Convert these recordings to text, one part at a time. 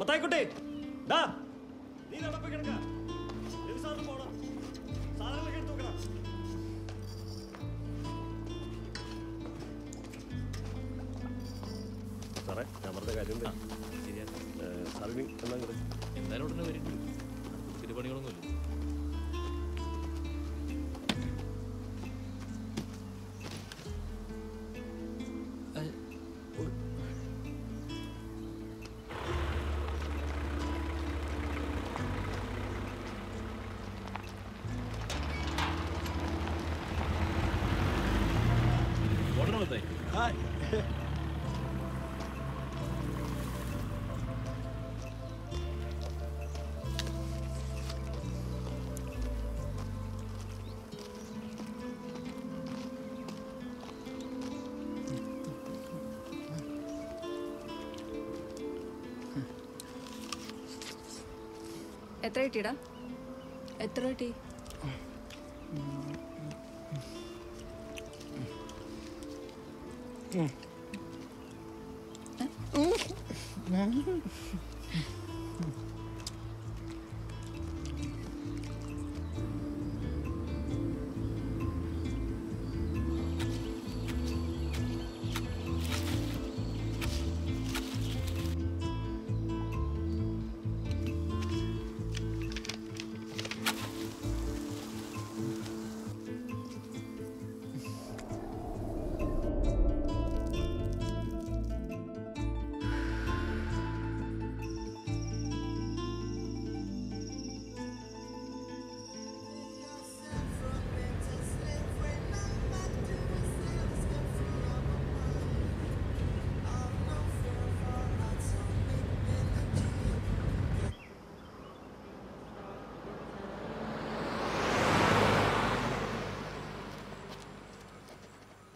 മത്തായിക്കുട്ടി. ഡാ നീ നടപ്പ് കിടക്ക. രവിസാറിന് പോണം. സാധനങ്ങളൊക്കെ എടുത്ത് നോക്കണം. സാറേ ഞാൻ പറഞ്ഞ കാര്യം എന്താ സാറിന് എന്താ? എന്തായാലും ഉടനെ വരും. ഒത്തിരി വന്നേ എത്ര കിട്ടിയടാ? എത്ര കിട്ടി? Hum. Hum. hum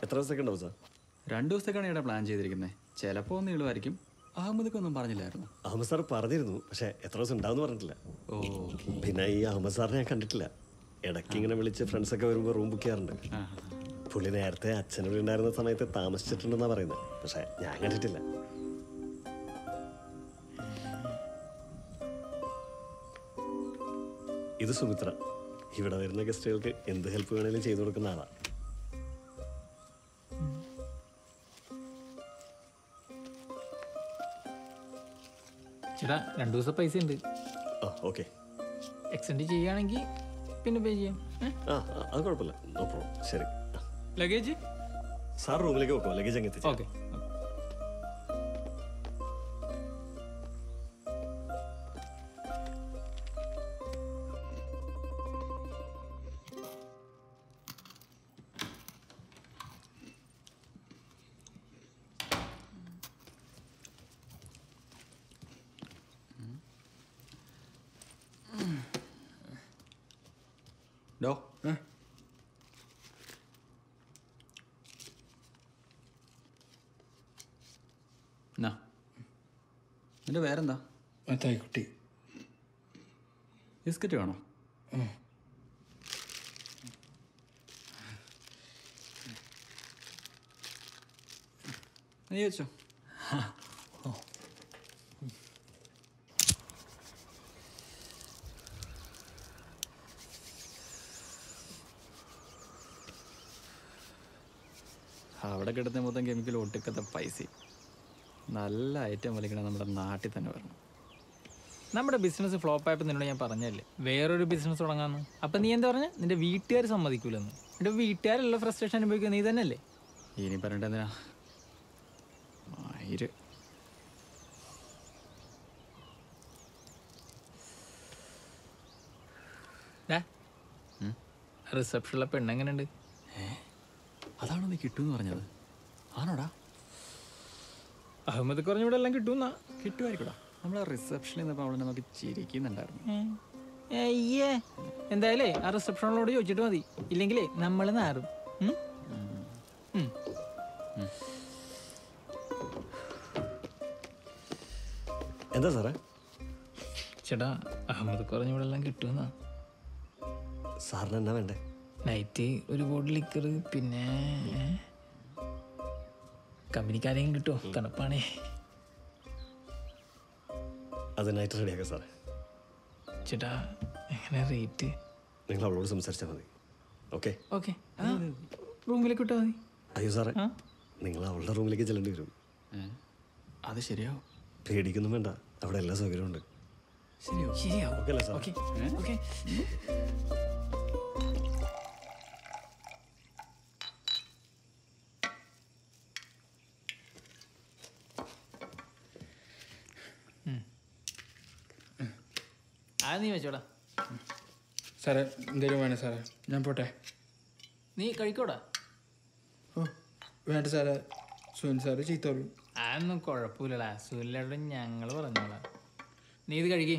എത്ര ദിവസമൊക്കെ ഉണ്ടാവും സാർ? രണ്ട് ദിവസത്തേക്കാണ് ഇവിടെ പ്ലാൻ ചെയ്തിരിക്കുന്നത്. ചിലപ്പോൾ ഒന്ന് നീളുമായിരിക്കും അഹമ്മദൊക്കെ ഒന്നും പറഞ്ഞില്ലായിരുന്നു. അഹമ്മദ് സാർ പറഞ്ഞിരുന്നു പക്ഷേ എത്ര ദിവസം ഉണ്ടാവും പറഞ്ഞിട്ടില്ല. ഓ പിന്നെ ഈ അഹമ്മദ് സാറിനെ ഞാൻ കണ്ടിട്ടില്ല. ഇടയ്ക്ക് ഇങ്ങനെ വിളിച്ച് ഫ്രണ്ട്സൊക്കെ വരുമ്പോൾ റൂം ബുക്ക് ചെയ്യാറുണ്ട്. പുള്ളി നേരത്തെ അച്ഛൻ ഇവിടെ ഉണ്ടായിരുന്ന സമയത്ത് താമസിച്ചിട്ടുണ്ടെന്നാണ് പറയുന്നത്. പക്ഷേ ഞാൻ കണ്ടിട്ടില്ല. ഇത് സുമിത്ര. ഇവിടെ വരുന്ന ഗസ്റ്റുകൾക്ക് എന്ത് ഹെൽപ്പ് വേണേലും ചെയ്തു കൊടുക്കുന്ന ആളാ. ചേട്ടാ രണ്ടു ദിവസം പൈസ ഉണ്ട്. ആ ഓക്കെ. എക്സ്റ്റെൻഡ് ചെയ്യുകയാണെങ്കിൽ പിന്നെ പേ ചെയ്യാം. ആ ആ, അത് കുഴപ്പമില്ല. നോ പ്രോബ്ലം ശരി. ലഗേജ് സാർ റൂമിലേക്ക് വെക്കോ. ലഗേജ് അങ്ങ് എത്തിച്ചു ഓക്കെ ഡോ എന്നാ നിന്റെ പേരെന്താ മത്തായിക്കുട്ടി ബിസ്ക്കറ്റ് വേണോ നീ വെച്ചോ അവിടെ കിടന്ന മൊത്തം കെമിക്കൽ ഒട്ടുക്കത്തെ പൈസ നല്ല ഐറ്റം വലിക്കണം നമ്മുടെ നാട്ടിൽ തന്നെ വരണം. നമ്മുടെ ബിസിനസ് ഫ്ലോപ്പ് ആയപ്പോൾ നിന്നോട് ഞാൻ പറഞ്ഞല്ലേ വേറൊരു ബിസിനസ് തുടങ്ങാന്ന്. അപ്പം നീ എന്താ പറഞ്ഞ? നിന്റെ വീട്ടുകാർ സമ്മതിക്കൂലെന്ന്. എന്റെ വീട്ടുകാരല്ല ഫ്രസ്ട്രേഷൻ അനുഭവിക്കുക നീ തന്നെയല്ലേ? ഇനി പറഞ്ഞിട്ട് എന്തിനാ? ആയിരം. റിസപ്ഷനിലെ പെണ്ണെങ്ങനെയുണ്ട് അതാണോ നീ കിട്ടുമെന്ന് പറഞ്ഞത്? ആണോടാ? അഹമ്മദ് കുറഞ്ഞ ഇവിടെ എല്ലാം കിട്ടും കിട്ടുമായിരിക്കടാ. നമ്മളെ റിസപ്ഷനിൽ നിന്നപ്പോൾ അവളെ നമുക്ക് ചിരിക്കുന്നുണ്ടായിരുന്നു. അയ്യേ എന്തായാലേ ആ റിസപ്ഷനോട് ചോദിച്ചിട്ട് മതി. ഇല്ലെങ്കിലേ നമ്മൾ നാറും. എന്താ സാറേ? ചേട്ടാ അഹമ്മദ് കുറഞ്ഞ ഇവിടെ എല്ലാം കിട്ടുമെന്നാ. സാറിന് എന്നാ വേണ്ടേ? നൈറ്റ് ഒരു ബോട്ടിൽ ലിക്കർ പിന്നെ കമ്പനിക്കാരെങ്കിലും കിട്ടുമോ തണുപ്പാണേ. അത് നൈറ്റ് റെഡിയാക്കാം സാറേ. ചേട്ടാ എങ്ങനെ റേറ്റ് നിങ്ങൾ അവളോട് സംസാരിച്ചാൽ മതി. ഓക്കെ ഓക്കെ റൂമിലേക്ക് വിട്ടാൽ മതി. അയ്യോ സാറേ നിങ്ങൾ അവളുടെ റൂമിലേക്ക് ചെല്ലേണ്ടി വരും. അത് ശരിയാവും. പേടിക്കൊന്നും വേണ്ട. അവിടെ എല്ലാ സൗകര്യമുണ്ട് ശരിയാവും. ശരിയാവും. ഓക്കെ അല്ലേ സാർ ഓക്കെ ഓക്കെ ആ നീ വെച്ചോടാ. സാറേ എന്തേലും വേണേ സാറേ? ഞാൻ പോട്ടെ. നീ കഴിക്കോടാ? ഓ വേണ്ട സാറേ. സുനിൽ സാറ് ചീത്തോളൂ അതൊന്നും കുഴപ്പമില്ലടാ. സുല്ലോട് ഞങ്ങൾ പറഞ്ഞോളാം. നീ ഇത് കഴിക്കേ.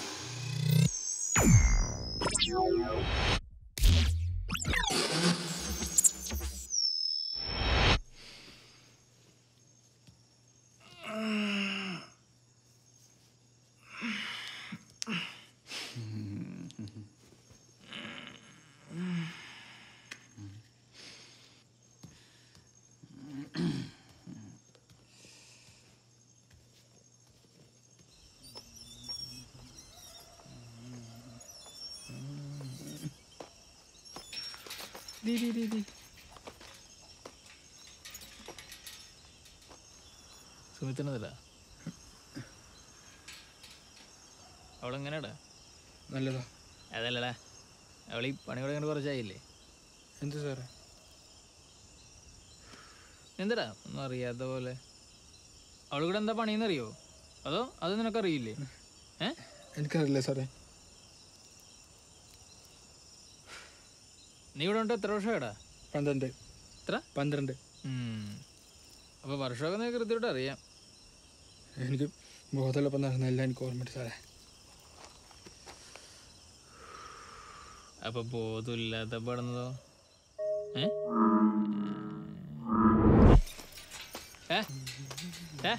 ഡി ദീ ദീ ഡി സുമിത്തിനതല്ല അവളെങ്ങനെയാടാ? നല്ലതാ. അതല്ലടാ അവൾ ഈ പണി കുറച്ചായില്ലേ? എന്ത് സാറേ? എന്തടാ ഒന്നും അറിയാത്ത പോലെ? അവൾ കൂടെ എന്താ പണിയെന്നറിയോ? അതോ അത് നിനക്കറിയില്ലേ? ഏ? എനിക്കറിയില്ല സാറേ. നീ ഇവിടെ ഉണ്ട് എത്ര വർഷമാടാ പന്ത്രണ്ട്. എത്ര? പന്ത്രണ്ട്. അപ്പോൾ വർഷമൊക്കെ നിനക്ക് കൃത്യമായിട്ട് അറിയാം. എനിക്ക് ബോധമുള്ളപ്പം നടന്നെല്ലാം എനിക്ക് ഓർമ്മയുണ്ട് സാറേ. അപ്പൊ ബോധമില്ലാത്ത പെടുന്നതോ? ഏ? ഏ? ഏ?